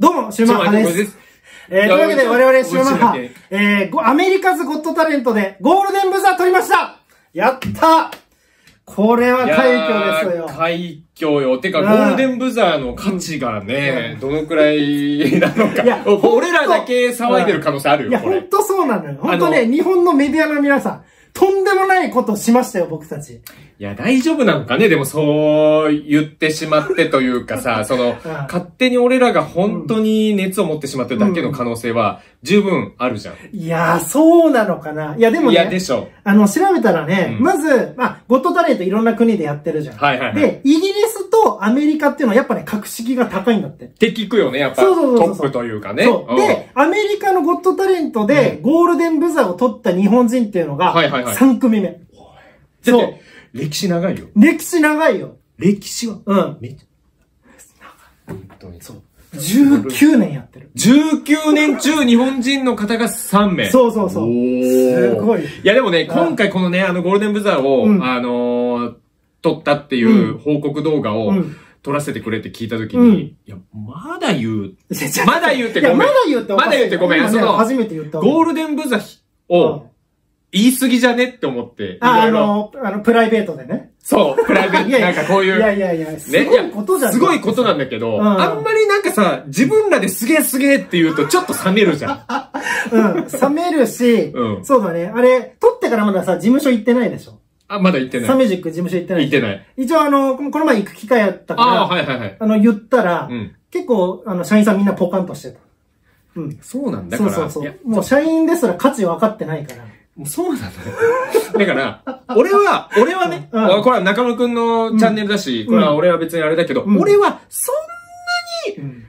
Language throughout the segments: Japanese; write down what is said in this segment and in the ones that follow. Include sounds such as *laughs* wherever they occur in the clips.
どうも、シューマッハです。す。えー、というわけで我々シューマッハえーご、アメリカズゴッドタレントでゴールデンブザー取りましたやったこれは快挙ですよ。快挙よ。てか、うんゴールデンブザーの価値がね、どのくらいなのいやか。俺らだけ騒いでる可能性あるいや、よ、これ。ほんとそうなのよ。ほんとあね、日本のメディアの皆さん、とんでもないことしましたよ、僕たち。いや、大丈夫なんかねでもそう言ってしまってというかさ、*laughs* その、勝手に俺らが本当に熱を持ってしまってるだけの可能性は十分あるじゃん。いやー、そうなのかな。いや、でもいや、でね、しょ。あの、調べたらね、うんまず、まあ、ゴッドタレントいろんな国でやってるじゃん。はいはいはい。っで、イギリスとアメリカっていうのはやっぱね、格式が高いんだって。て聞くよね、やっぱ。そうそうそうそうトップというかね。そう。んで、アメリカのゴッドタレントで、ゴールデンブザーを取った日本人っていうのが、はいはいはい3組目。だっそうて。、歴史長いよ。歴史長いよ。歴史はうん。めっちゃ、本当に。そう。19年やってる。19年中日本人の方が3名。そうそうそうすごいいやでもね、今回このね、あのゴールデンブザーを、うんあのー撮ったっていう報告動画をうん撮らせてくれって聞いたときうんに、いや、まだ言 *laughs* う。まだ言うってごめんまだ言うってまだ言うってごめんその初めて言ったゴールルデンブザーを言い過ぎじゃねって思って。あ、あの、あの、プライベートでね。そう、プライベート、*laughs* なんかこういう。いやいやいや、すね、ごいことじゃん。すごいことなんだけど、うんあんまりなんかさ、自分らですげえすげえって言うとちょっと冷めるじゃん。*laughs* うん。冷めるし、うんそうだね。あれ、撮ってからまださ、事務所行ってないでしょ。あ、まだ言ってない。サミュージック事務所行ってない。言ってない。一応あの、この前行く機会あったから、ああ、はいはいはい。あの、言ったら、うん。結構、あの、社員さんみんなポカンとしてた。うん。そうなんだから。そうそうそ。いうやもう社員ですら価値分かってないから。もうそうなのよ。*laughs* だから、俺は、俺はね、うんこれは中村くんのチャンネルだし、これは俺は別にあれだけど、うん俺はそんなに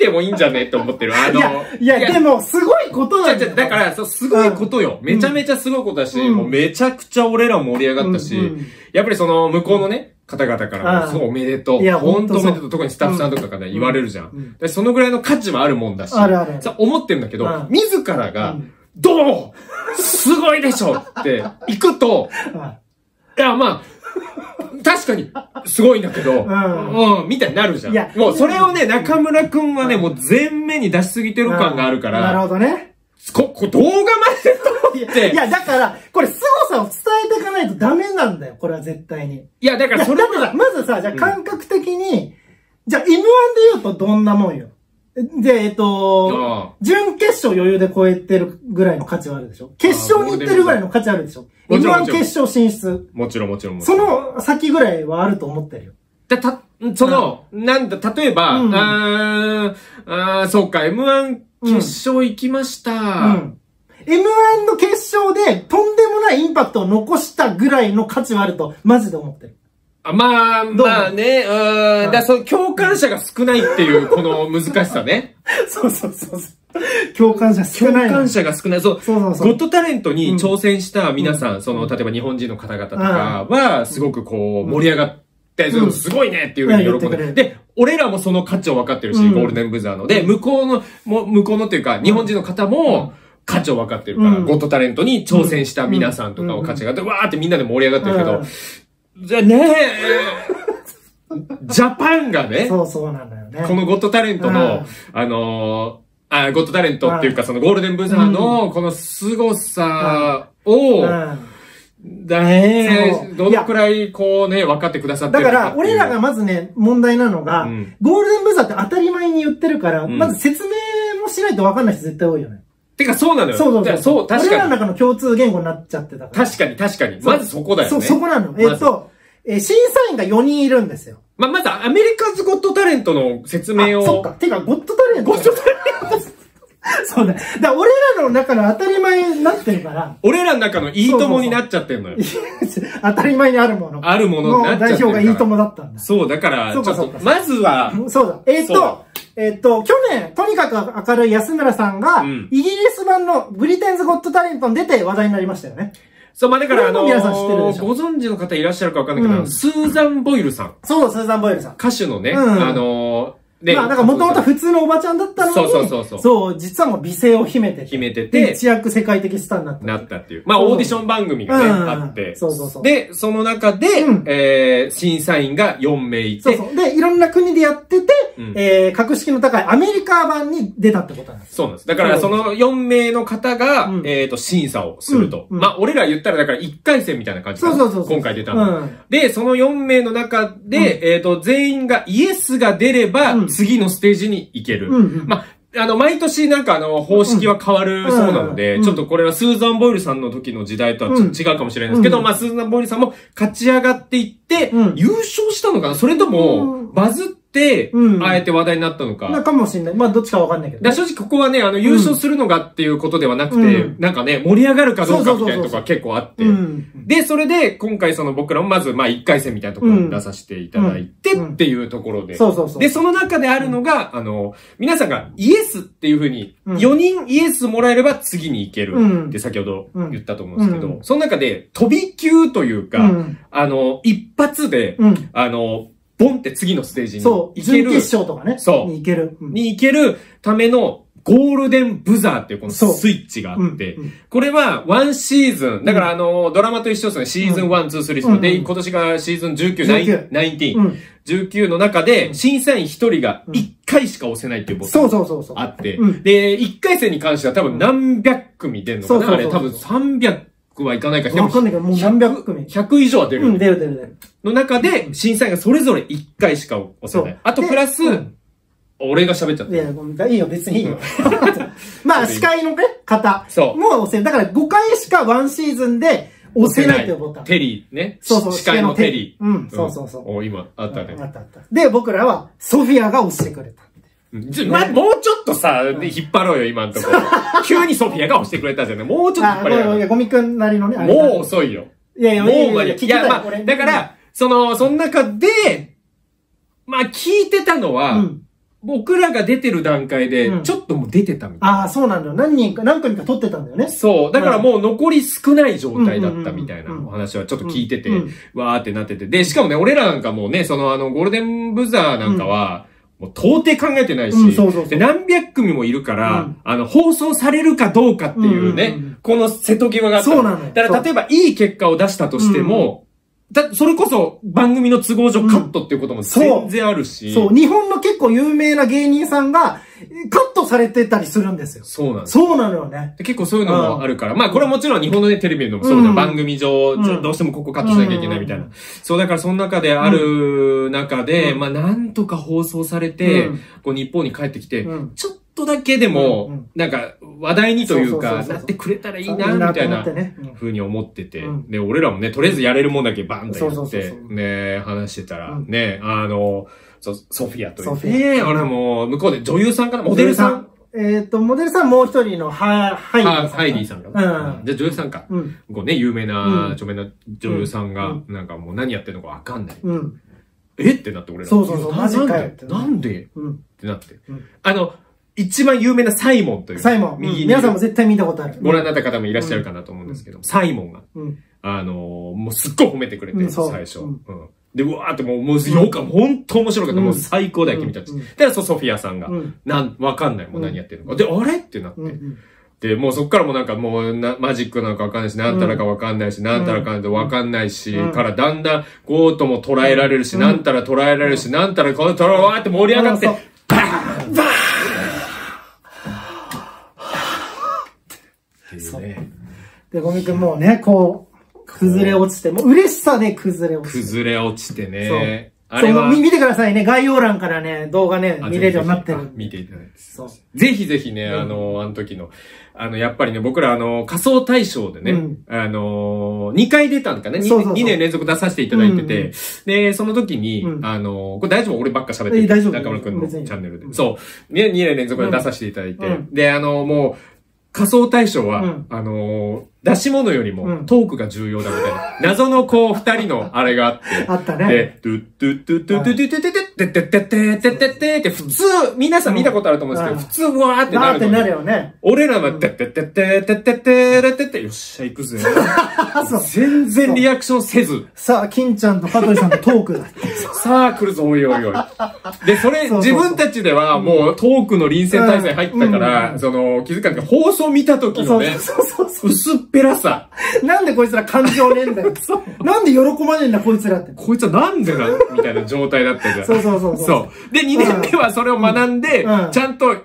てもいいんじゃねって思ってる。あの、いや、いや、でも、すごいことなんだよ。だから、そう、すごいことよ。めちゃめちゃすごいことだし、うん。もうめちゃくちゃ俺らも盛り上がったし、やっぱりその、向こうのね、方々からも、うん。すごいおめでとう。いやおめでとう。特にスタッフさんとかから言われるじゃん。そのぐらいの価値はあるもんだし、思ってるんだけど、うん。自らが、うん。どう？すごいでしょって、行くと、あいや、まあ、確かに、すごいんだけど、んうん、みたいになるじゃん。いやもうそれをね、中村くんはね、もう前面に出しすぎてる感があるかなるら、ほどね。こ、こ動画まで撮いって、や、いやだから、これ凄さを伝えていかないとダメなんだよ、これは絶対に。いや、だからそれはだから、まずさ、じゃあうん感覚的に、じゃあ M1 で言うとどんなもんよ？で、えっとあ、準決勝余裕で超えてるぐらいの価値はあるでしょ？決勝に行ってるぐらいの価値あるでしょ？もちろん ?M1 もちろん決勝進出。もちろんもちろんもちそろん。の先ぐらいはあると思ってるよ。で、た、その、なんだ、例えば、うんあーあー、そうか、M1 決勝行きました。うん。M1 の決勝でとんでもないインパクトを残したぐらいの価値はあると、マジで思ってる。あまあ、まあね、うーん、んだその共感者が少ないっていう、この難しさね。*laughs* そうそうそうそう。共感者少共ない。の。感者が少ない。そう。そうそうそう。ゴッドタレントに挑戦した皆さん、その、例えば日本人の方々とかは、すごくこう、盛り上がって、うん。すごいねっていうふうに喜んで。いや言ってくれるで、俺らもその価値を分かってるし、うん。ゴールデンブザーの。で、向こうの、も向こうのっていうか、日本人の方も、価値を分かってるから、うん。ゴッドタレントに挑戦した皆さんとかを価値があって、わーってみんなで盛り上がってるけどうん、じゃあね *laughs* ジャパンがね、そうそうなんだよね。このゴッドタレントの、うん。あのーあ、ゴッドタレントっていうか、そのゴールデンブザーの、この凄さを、うん。だねどのくらいこうね、分かってくださってだか、るのからっていう。俺らがまずね、問題なのが、うん。ゴールデンブザーって当たり前に言ってるから、ん。まず説明もしないと分かんない人絶対多いよね。てかそうなのよ。そうそうそう。そう、確俺らのかに。中の共通言語になっちゃってたから。確かに確かに。まずそこだよね。そう、そこなの。えっと、えー審査員が4人いるんですよ。まあ、まずアメリカズゴッドタレントの説明を。あそっか。てか、ゴッドタレント。ゴッドタレントそうだ。だから俺らの中の当たり前になってるから、俺らの中のいいともになっちゃってんのよ。当たり前にあるもの。あるものになっちゃって代るから。表がいいともだったんだ。そう、だから、ちょっとそうかそうか、まずは、そうだ。えっ、と、えっ、と、去年、とにかく明るい安村さんが、うんイギリス版のブリテンズ・ゴット・タレントに出て話題になりましたよね。そう、まあ、だから、あの皆さん知ってるでしょご存知の方いらっしゃるかわかんないけど、うんスーザン・ボイルさん。そう、スーザン・ボイルさん。歌手のね、うんあのーでまあ、だからもともと普通のおばちゃんだったのに、そうそうそうそうそう、実はもう美声を秘めてて。秘めてで、て、一躍世界的スターになった。なったっていう。まあ、オーディション番組がね、うんあって。そうそうそうで、その中で、うんえー、審査員が4名いて、そうそう。で、いろんな国でやってて、うんえー、格式の高いアメリカ版に出たってことなんです。そうなんです。だから、その4名の方が、うんえっ、と、審査をすると。うんうんまあ、俺ら言ったら、だから1回戦みたいな感じかなそうそうそう。今回出たの。うん。で、その4名の中で、えっ、と、全員がイエスが出れば、うん次のステージに行ける。うんうん。まあ、あの、毎年なんかあの、方式は変わるそうなので、うんちょっとこれはスーザン・ボイルさんの時の時代とはちょっと違うかもしれないですけど、うんまあ、スーザン・ボイルさんも勝ち上がっていって、うん。優勝したのかな？それとも、うん。バズって、うんあえて話題になったのか。なかもしれない。まあ、どっちかわかんないけど、だから正直ここはね、あの、優勝するのがっていうことではなくて、うんなんかね、盛り上がるかどうかみたいなところそうそうそうそうが結構あって、うん。で、それで、今回その僕らもまず、まあ、1回戦みたいなところに出させていただいてうんっていうところで。そうそうそう。で、その中であるのが、あの、皆さんがイエスっていうふうに、うん4人イエスもらえれば次に行けるうんって先ほどうん言ったと思うんですけど、うんその中で飛び級というか、うん。あの、一発で、うん。あの、ボンって次のステージにそう。行ける。準決、勝とかね。そう。に行ける。うん。に行けるためのゴールデンブザーっていうこのそう。スイッチがあうんって、うんこれはワンシーズン、だからあの、ドラマと一緒ですね、シーズン1、2、3、うんで、今年がシーズン19、19 19、うん。19の中で、審査員1人が1回しか押せないっていうボタン。そうそうそうそう。あって、うん。で、1回戦に関しては多分何百組出るのかな、そうそうそうあれ多分300はいかないか、わかんないもう何百組。100以上は出る。うん、出る出る出る。の中で、審査員がそれぞれ1回しか押せない。あとプラス俺が喋っちゃった。いや、ごめんいいよ、別にいいよ。*laughs* まあ、司会のね、方そうも押せる。だから5回しかワンシーズンで押せないというボタン。テリーね。そうそう司会のテリー。うんそうそうそうお、今、あったねうん。あったあった。で、僕らはソフィアが押してくれた。うんちょま、もうちょっとさ、で引っ張ろうよ、今んとこ。*laughs* 急にソフィアが押してくれたじゃん。もうちょっと引っあ、張りやがごめんゴミくんなりのね、もう遅いよ。いやいや、もう間に。いや、まあ、だから、その、その中で、まあ、聞いてたのは、うん。僕らが出てる段階でう、んちょっともう出てたみたいな。ああ、そうなんだよ。何人か、何組か撮ってたんだよね。そう。だからもう残り少ない状態だったみたいなうんお話はちょっと聞いててうん、わーってなってて。で、しかもね、俺らなんかもうね、そのあの、ゴールデンブザーなんかは、もう到底考えてないし、うんそうそうそう。で、何百組もいるから、うん。あの、放送されるかどうかっていうね、うんうんうん。この瀬戸際があった。そうなのよ。だから例えばいい結果を出したとしても、だそれこそ番組の都合上カットっていうことも全然あるし、そう、日本の結構有名な芸人さんが、カットされてたりするんですよ。そうなん。そうなのよね。で結構そういうのもあるから、まあこれはもちろん日本のね、テレビでもそうじゃん。うん番組上、どうしてもここカットしなきゃいけないみたいな。うんそう、だからその中である中で、うんまあなんとか放送されて、うんこう日本に帰ってきて、うんちょっとだけでも、なんか話題にというか、なってくれたらいいな、みたいなふうに思ってて、うん。で、俺らもね、とりあえずやれるもんだけバンとやってね、話してたら、うん。ね、あの、そソフィアという。ね、俺もう向こうで女優さんかな？モデルさん？えっ、と、モデルさんもう一人のハハイリーさん。はハイリーさんか。な。うん。じゃあ女優さんか。うん。こうね、有名な、うん。著名な女優さんが、うなんかもう何やってんのかわかんない。うん。え？ってなって俺ら。そうそうそう。なマジかよなんで？っうん。てなって。うん。あの、一番有名なサイモンという。サイモン。右に。皆さんも絶対見たことある。ご覧になった方もいらっしゃるかなと思うんですけど、サイモンが、うん。あのーもうすっごい褒めてくれて、最初。ううんん。で、うわーってもう、もう、よか、本当面白かった。うんもう最高だよ、君たち。うんで、ソフィアさんがうん、なん、わかんない。もう何やってるの？か。で、あれ？ってなって。うんうん。で、もうそっからもなんかもうな、マジックなのかわかんないし、なんたらかわかんないし、なんたらかわかんないし、うんからだんだんゴートも捉えられるし、うんなんたら捉えられるし、なんたらこのトラわーって盛り上がってバーンバーンっていうね。で、ゴミくんもうね、こう、崩れ落ちて、もう嬉しさで崩れ落ちて。崩れ落ちてね。そうあれは見てくださいね。概要欄からね、動画ね、あ見れるようになってる。見ていただいて。そう。ぜひぜひね、うんあの、あの時の、あの、やっぱりね、僕らあの、仮想大賞でね、うんあの、2回出たんかな 2, そうそうそう2年連続出させていただいてて、うんで、その時に、うんあの、これ大丈夫？俺ばっか喋ってる。大丈夫中村くんのチャンネルで。うんそう。ね、2年連続で出させていただいて、うんで、あの、もう、仮装大賞は、うんあの、出し物よりもうんトークが重要だみたいな。*laughs* 謎のこう二人のあれがあって。あったね。で、ドゥッドゥッドゥッドゥッドゥッドゥッドゥッドゥッドゥッドゥッドゥッドゥッドゥッドゥッドゥッドゥッって普通、皆さん見たことあると思うんですけど、うん普通わーってなるのになーってなるよね。俺らは、てってってってってってってってって、よっしゃ、行くぜ。全然リアクションせず、さあ、欽ちゃんと香取さんのトークだ。さあ来るぞ、おいおいおい。*laughs* で、それ、自分たちではもうトークの臨戦態勢入ったから、んその、気づかなくて、放送見た時のね、薄っぺらさ。なんでこいつら感情ねえんだよ。*laughs* なんで喜ばねえんだ、こいつらって。こいつはなんでなんみたいな状態だったじゃん。そうそうそうそうそう。で、2年目はそれを学んでちゃんと、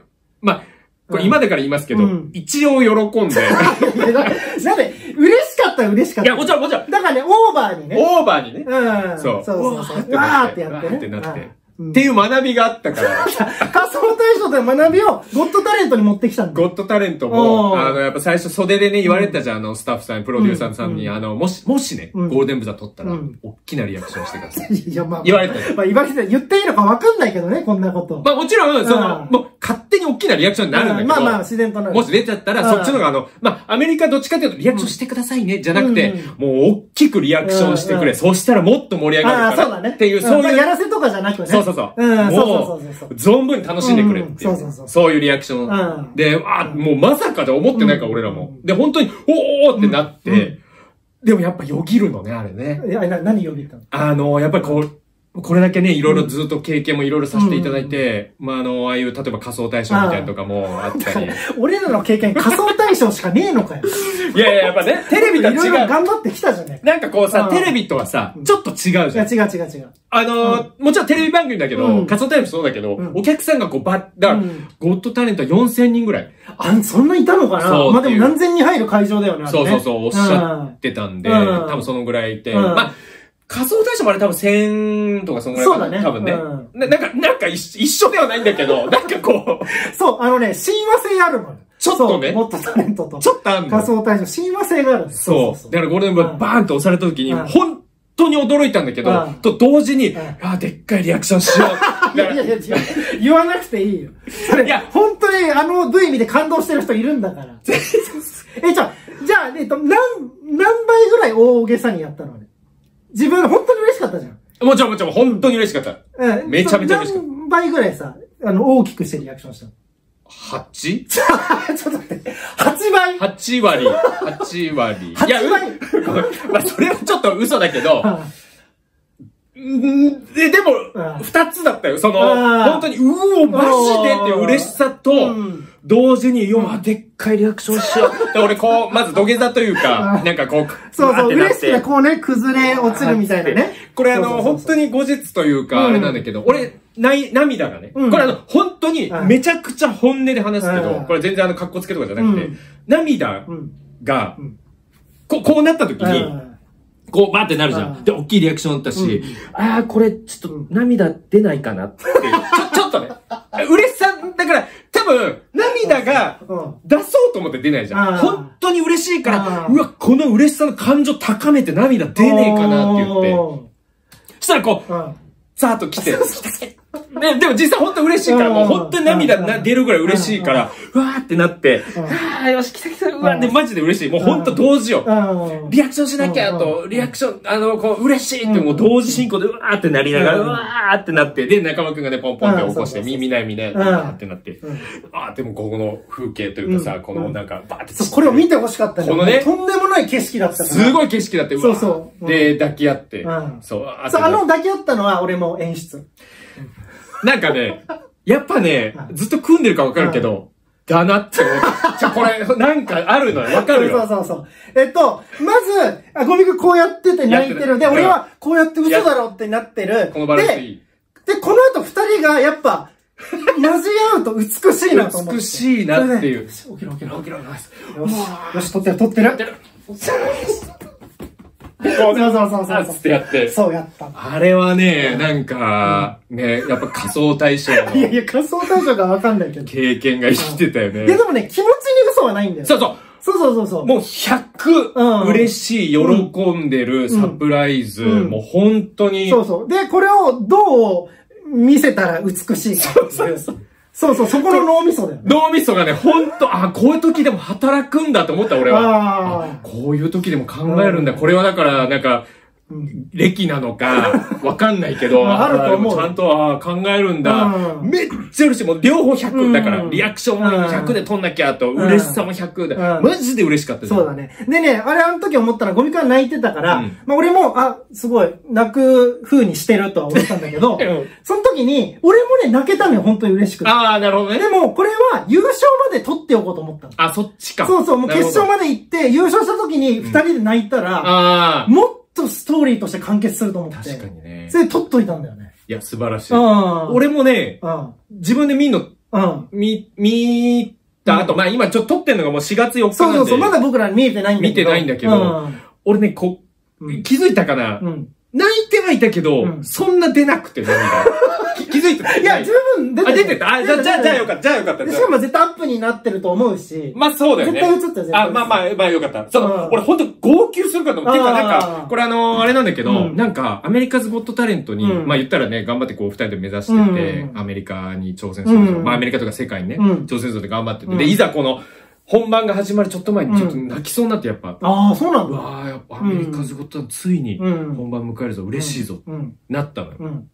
まあ、これ今だから言いますけどうん、一応喜んで、なんで、ったら嬉しかった。いや、もちろんもちろん、だからね、オーバーにね。オーバーにね、うん。そう。そうそうそう。わわーーってやっててね。わーってなって。うん。っていう学びがあったから、*laughs* 仮想対象で学びをゴッドタレントに持ってきたんだ。ゴッドタレントも、あの、やっぱ最初袖でね、言われてたじゃん、あの、スタッフさん、プロデューサーさんに、うん。あの、もし、もしね、うん。ゴールデンブザ取ったらうん、大きなリアクションしてください。*laughs* いや、まあ、言われてたまあ、言われてた。言っていいのか分かんないけどね、こんなこと。まあもちろん、そのう、んもう勝手に大きなリアクションになるんだけど、まあまあ、自然となる。もし出ちゃったら、うん。そっちのがあの、まあ、アメリカどっちかっていうと、リアクションしてくださいね、じゃなくて、うん。もう大きくリアクションしてくれ、うん。そうしたらもっと盛り上がるかそうだね。らっていう、んそういう、まあやらせとかじゃなくね。そうそうそう。うん、そうもそうそうそう。存分に楽しんでくれっていう。うんそうそうそうそういうリアクション。うんで、あ、もうまさかで思ってないから、うん俺らも。で、本当に、おーおーってなって、うんでもやっぱよぎるのね、あれね。いや、な何呼びたの？あの、やっぱりこう、これだけね、いろいろずっと経験もいろいろさせていただいて、まあ、あの、ああいう、例えば仮想対象みたいなのとかもあったり。*laughs* 俺らの経験、仮想対象しかねえのかよ。いやいや、やっぱね、*laughs* テレビとはいろいろ違う。頑張ってきたじゃねなんかこうさう、んテレビとはさう、んちょっと違うえじゃんか。。いや、違う違う違う。あのーもちろんテレビ番組だけど、うん仮想タレントそうだけど、うんお客さんがこうば、だから、うんゴッドタレントは4000人ぐらい。あ、そんないたのかな？まあでも何千人入る会場だよね。そうそうそう、おっしゃってたんで、うん多分そのぐらいいて、うんまあ、仮想大賞もあれ多分1000とかそのぐらいそうだね多分ね、うな。なんか、なんか一一緒ではないんだけど、なんかこう、*laughs* そう、あのね、親和性あるのよ。ちょっとねそうゴッドタレントと。ちょっとあんの仮想対象、親和性があるのよそうだからゴールデンブうんバーンと押された時に、うん本当に驚いたんだけど、うんと同時に、んあーでっかいリアクションしよう。*laughs* いやいやいや、違う言わなくていいよ。それ、いや本当にあの V 見て感動してる人いるんだから。*laughs* え、じゃあ、じゃあ、えっと、何、何倍ぐらい大げさにやったのね。自分、本当に嬉しかったじゃん。もちろんもちろん、本当に嬉しかった。うんめちゃめちゃ嬉しかった何倍ぐらいさ、あの、大きくしてリアクションしたの？8? *laughs* ちょっと待って、8倍？8割。8割。8倍？うまあ、それはちょっと嘘だけど、あん。で、でもうん、二つだったよ。その、うん。本当に、うお、マジでっていう嬉しさとうん、同時に、うわ、でっかいリアクションしよう。*laughs* で、俺こう、まず土下座というかう、ん *laughs* なんかこう、そうそう、嬉しくてこうね、崩れ落ちるみたいなね。これあの、本当に後日というか、うん。あれなんだけど、俺、ない、涙がね、うん。これあの、本当にうんめちゃくちゃ本音で話すけど、うんこれ全然あの、格好つけとかじゃなくて、うん。涙うん。がうん、こう、こうなった時に、うんこう、バーってなるじゃうんん。で、大きいリアクションだったし、ああ、これ、ちょっと、涙出ないかなって。ちょ、*laughs* ちょっとね。嬉しさ、だから、多分、涙が、うん。出そうと思って出ないじゃん。うん本当に嬉しいから、うわ、この嬉しさの感情高めて涙出ねえかなって言って。おそしたらこう、ーうん。さーっと来て。で、*laughs* でも実際本当嬉しいから、うん。もう本当に涙出るぐらい嬉しいから、うわーってなって、うん。あーよし、来た来た、うわうん。で、マジで嬉しい。もう本当同時よ。うん。リアクションしなきゃうん。と、うん。リアクション、あの、こう、嬉しいって、もう同時進行で、うわーってなりながら、ううんわーってなって、で、中間くんがね、ポンポンって起こして、うんそうそうそう。見ない見ない、うん。わーってなって、うん。あーでもここの風景というかさ、うん。このなんか、バーってこれを見てほしかったよ。このねとんでもない景色だった。すごい景色だって、うわーそうそう。うん。で、抱き合って。そう、あの抱き合ったのは俺も演出。なんかね、やっぱね、ずっと組んでるかわかるけど、だなって思った。じゃ、これ、なんかあるのよ。わかるよ。そうそうそう。えっと、まず、あ、ゴミくんこうやってて泣いてる。で、俺はこうやって嘘だろってなってる。このバランスいで、い。で、この後二人がやっぱ、混じり合うと美しいなと思って。美しいなっていう起きろ起きろ起きろ。よし、よし、撮ってる撮ってる。*laughs* こうそうそうそうそうってやって。そうやった。あれはね、なんか、ね、やっぱ仮想対象いやいのや、仮想対象がわかんないけど。い経験が生きてたよねや、。でもね、気持ちに嘘はないんだよ。そうそう。そうそうそうそう。もううん100嬉しい、喜んでる、サプライズ、うんもう本当に。そうそう。で、これをどう見せたら美しいかっていう。そうそう、そこの脳みそだよね。脳みそがね、ほんと、あ、こういう時でも働くんだと思った、俺は。ああ。こういう時でも考えるんだ。これはだから、なんか、うん歴なのか、*laughs* わかんないけど、あると思うちゃんとあー考えるんだ。うんめっちゃ嬉しい。もう両方100だから、うんリアクションも100で取んなきゃと、ん嬉しさも100で、うんマジで嬉しかったそうだね。でね、あれあの時思ったらゴミ缶泣いてたから、うんまあ俺も、あ、すごい、泣く風にしてるとは思ったんだけど、*laughs* うんその時に、俺もね、泣けたのよ、本当に嬉しくて。ああ、なるほどね。でも、これは優勝まで取っておこうと思ったの。あ、そっちか。そうそう、もう決勝ままで行って、優勝した時に二人で泣いたら、あもっとストーリーとして完結すると思あ、って。確かにね。それで取っといたんだよね。いや、素晴らしい。うん。俺もね、うん。自分で見んの、うん。見、見た後、まあ今ちょっと撮ってんのがもう4月4日なんで。そうそうそう、まだ僕ら見えてないんだけど。見てないんだけど俺ね、こ、うん気づいたかな、うん。うん。泣いてはいたけど、うんそんな出なくて涙。き *laughs* 気づいてた？いや、十分出てあ、出てた？あ、じゃあ、じゃあ、じゃあよかった。じゃあよかった。でしかも絶対アップになってると思うし。まあそうだよね。絶対映ったよ絶対映ったあ、まあまあ、まあよかった。そう、うん俺ほんと号泣するかと思って。てか、なんあかー、これあのーあれなんだけど、うんなんか、アメリカズゴットタレントに、うんまあ言ったらね、頑張ってこう、二人で目指してて、うんアメリカに挑戦する。うんまあアメリカとか世界にね、うん挑戦するって頑張ってて。うんで、いざこの、本番が始まるちょっと前にちょっと泣きそうになって、やっぱ、ああ、そうなんだ。うわーやっぱアメリカズゴットついにうん。本番迎えるぞ、嬉しいぞ、うん。なったのよ。うん。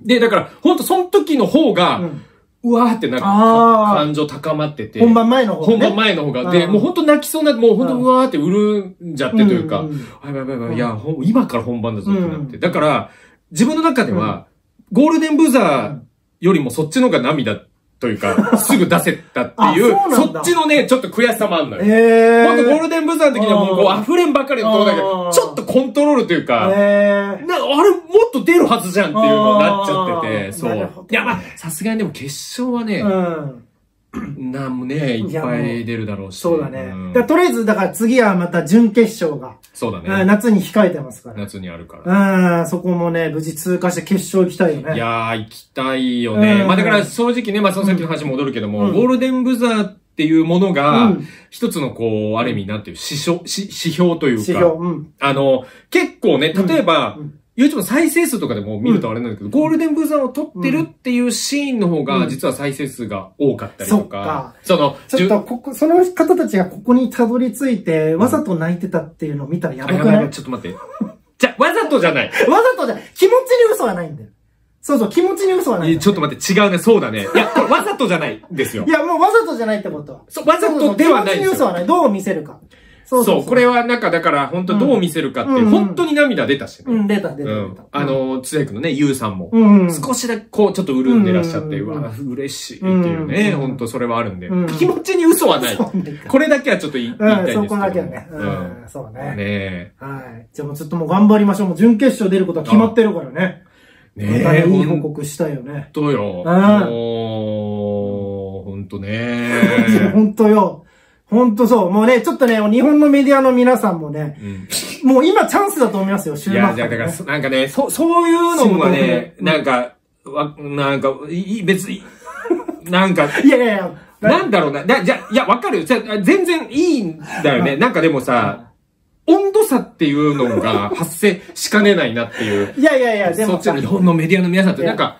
で、だから、ほんとその時の方が、うんうわーってなんか、感情高まってて。本番前の方ね。本番前の方が。で、うんもう本当泣きそうな、もう本当うんうわーってうるんじゃってというか、んんあやばいやばいやばい、や、ほん今から本番だぞってなって。うんだから、自分の中では、ゴールデンブザーよりもそっちの方が涙というか、*laughs* すぐ出せたっていう、あそうそっちのね、ちょっと悔しさもあるのよ。ええほんとゴールデンブザーの時にはもうこう溢れんばかりのところだけど、うん。ちょっとコントロールというか、ええな、あれもっと出るはずじゃんっていうのになっちゃってて、そう。いや、まあ、さすがにでも決勝はね、うん。なんもね、いっぱい出るだろうし。そうだね。んだとりあえず、だから次はまた準決勝が、そうだうんね。夏に控えてますから。夏にあるから。うん、そこもね、無事通過して決勝行きたいよね。いやー、行きたいよね。うんまあだから正直ね、まあそのさっきの話戻るけども、うんゴールデンブザーっていうものが、うん一つのこう、ある意味なんていう、指標、指指標というか、指標。うん。あの、結構ね、例えば、うん YouTube の再生数とかでも見るとあれなんだけど、ゴールデンブザーを撮ってるっていうシーンの方が、うん実は再生数が多かったりとかか、その、ちょっと、ここ、その方たちがここにたどり着いて、わざと泣いてたっていうのを見たらやあ、やばい？やばい、ばくないちょっと待って。*laughs* じゃ、わざとじゃない。わざとじゃ、気持ちに嘘はないんだよ。そうそう、気持ちに嘘はないい。やちょっと待って、違うね、そうだね。いや、これわざとじゃないんですよい。や、もうわざとじゃないってことは。そうわざとではない。気持ちに嘘はない。どう見せるか。そうそう、これはなんかだから、本当どう見せるかっていう、うん本当に涙出たしね。うん、出た、出た、うん出た。。あ、の、つやくのね、ゆうさんも。うん。少しだけこう、ちょっと潤んでらっしゃって、うんうわ、嬉しいっていうね、うん本当それはあるんでうん。気持ちに嘘はない。これだけはちょっと言いたいんですけど。うん、そこだけはね。ううんん、そうね。ねえ。はい。じゃあもうちょっともう頑張りましょう。もう準決勝出ることは決まってるからね。ねえ。ねいい報ほん告したいよね。とよ。うんほんとね。本当よ。*laughs* 本当そう。もうね、ちょっとね、日本のメディアの皆さんもね、うんもう今チャンスだと思いますよ、週末、いや、だから、そなんかね、そ、そういうのがね、なんか、わ、なんか、いい、別に、なんか、*laughs* いやいやいや。なんだろうな。だじゃ、いや、わかるよ。じゃ、全然いいんだよね。なんかでもさ、温度差っていうのが発生しかねないなっていう。いやいやいや、でもさそっちの日本のメディアの皆さんってなんか、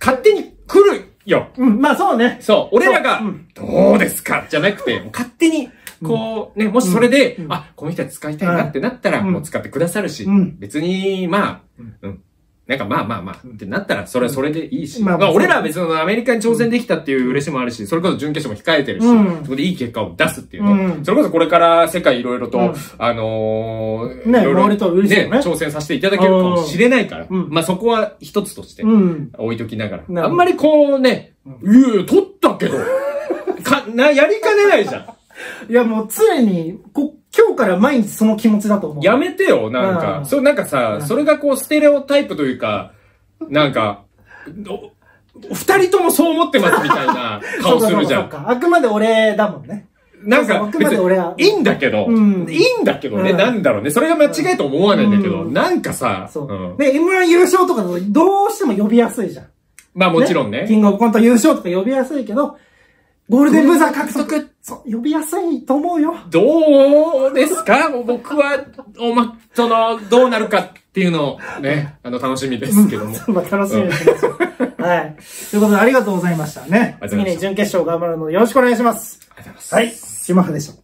勝手に来るよ。うん、まあそうね。そう、俺らがどうですか？じゃなくて、勝手に、こう、ね、もしそれで、あ、この人は使いたいなってなったら、うん。もう使ってくださるしうん、別に、まあ、うん。なんかまあまあまあ、ってなったら、それはそれでいいし。まあまあ俺らは別にアメリカに挑戦できたっていう嬉しみもあるし、それこそ準決勝も控えてるし、うん。そこでいい結果を出すっていうね。うん。それこそこれから世界いろいろと、うん。あのー、ねいろいろね。挑戦させていただけるかもしれないから、うん。まあそこは一つとしてうん。置いときながら。あんまりこうね、いやいや、取ったけど、か、な、やりかねないじゃん。いやもう常に、こ、今日から毎日その気持ちだと思う。やめてよ、なんか。うんそう、なんかさ、それがこう、ステレオタイプというか、なんか、お二人ともそう思ってますみたいな顔するじゃん。*laughs* そうかあくまで俺だもんね。なんか、俺は別にいいんだけど、うんいいんだけどね、うんなんだろうね。それが間違いと思わないんだけど、うんなんかさ、そう。うんで、M1 優勝とかどうしても呼びやすいじゃん。まあもちろんね。キングオブコント優勝とか呼びやすいけど、ゴールデンブザー獲得、そう、呼びやすいと思うよ。どうですか？*laughs* 僕は、おま、その、どうなるかっていうのをね、*laughs* あの、楽しみですけども。まあ楽しみにしてますよ。*laughs* はい。ということで、ありがとうございましたね。次に準決勝頑張るのでよろしくお願いします。ありがとうございます。はい。島派でした。